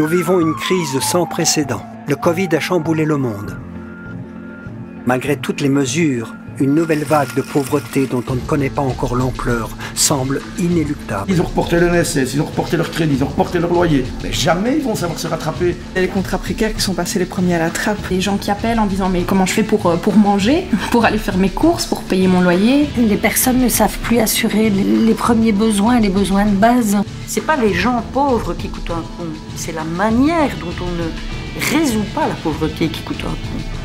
Nous vivons une crise sans précédent. Le Covid a chamboulé le monde. Malgré toutes les mesures, une nouvelle vague de pauvreté dont on ne connaît pas encore l'ampleur semble inéluctable. Ils ont reporté le NSS, ils ont reporté leur crédit, ils ont reporté leur loyer. Mais jamais ils vont savoir se rattraper. Il y a les contrats précaires qui sont passés les premiers à la trappe. Les gens qui appellent en disant mais comment je fais pour, euh, pour manger, pour aller faire mes courses, pour payer mon loyer? Les personnes ne savent plus assurer les premiers besoins, les besoins de base. C'est pas les gens pauvres qui coûtent un pont, c'est la manière dont on ne résout pas la pauvreté qui coûte un pont.